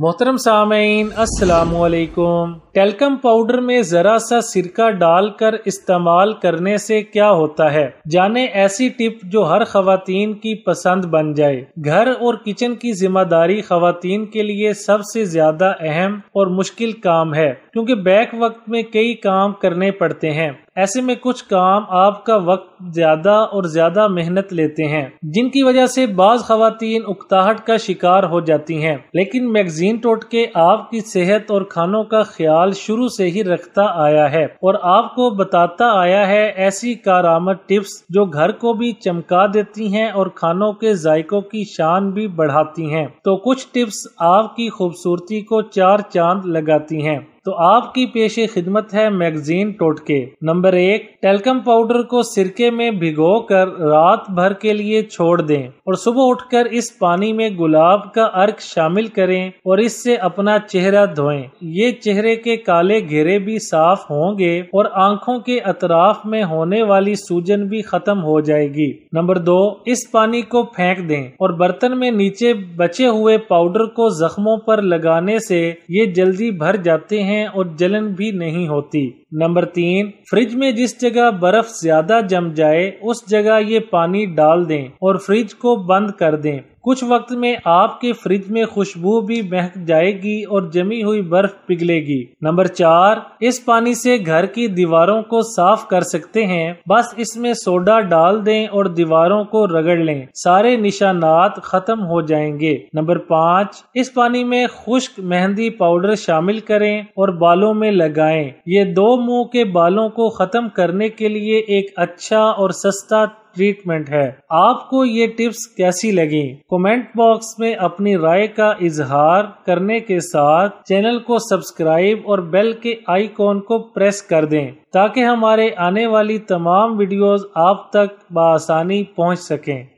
मोहतरम सामीन असलकुम टेलकम पाउडर में ज़रा सा सिरका डालकर इस्तेमाल करने से क्या होता है? जाने ऐसी टिप जो हर खातन की पसंद बन जाए। घर और किचन की ज़िम्मेदारी खातन के लिए सबसे ज़्यादा अहम और मुश्किल काम है, क्योंकि बैक वक्त में कई काम करने पड़ते हैं। ऐसे में कुछ काम आपका वक्त ज़्यादा और ज़्यादा मेहनत लेते हैं, जिनकी वजह से बाज खातन उकताहट का शिकार हो जाती हैं। लेकिन मैगजीन टोट के आपकी सेहत और खानों का ख्याल शुरू से ही रखता आया है और आपको बताता आया है ऐसी कारामद टिप्स जो घर को भी चमका देती हैं और खानों के जायकों की शान भी बढ़ाती हैं। तो कुछ टिप्स आपकी खूबसूरती को चार चाँद लगाती हैं। तो आपकी पेश खिदमत है मैगजीन टोटके। नंबर एक, टेलकम पाउडर को सिरके में भिगो कर रात भर के लिए छोड़ दें और सुबह उठकर इस पानी में गुलाब का अर्क शामिल करें और इससे अपना चेहरा धोएँ। ये चेहरे के काले घेरे भी साफ़ होंगे और आँखों के अतराफ में होने वाली सूजन भी खत्म हो जाएगी। नंबर दो, इस पानी को फेंक दें और बर्तन में नीचे बचे हुए पाउडर को जख्मों पर लगाने से ये जल्दी भर जाते हैं। हैं और जलन भी नहीं होती। नंबर तीन, फ्रिज में जिस जगह बर्फ़ ज़्यादा जम जाए, उस जगह ये पानी डाल दें और फ्रिज को बंद कर दें। कुछ वक्त में आपके फ्रिज में खुशबू भी महक जाएगी और जमी हुई बर्फ़ पिघलेगी। नंबर चार, इस पानी से घर की दीवारों को साफ़ कर सकते हैं। बस इसमें सोडा डाल दें और दीवारों को रगड़ लें। सारे निशानात खत्म हो जाएँगे। नंबर पाँच, इस पानी में खुश्क मेहंदी पाउडर शामिल करें और बालों में लगाएँ। ये दो मुँह के बालों को खत्म करने के लिए एक अच्छा और सस्ता ट्रीटमेंट है। आपको ये टिप्स कैसी लगी? कमेंट बॉक्स में अपनी राय का इजहार करने के साथ चैनल को सब्सक्राइब और बेल के आइकॉन को प्रेस कर दें, ताकि हमारे आने वाली तमाम वीडियोस आप तक बसानी पहुँच सकें।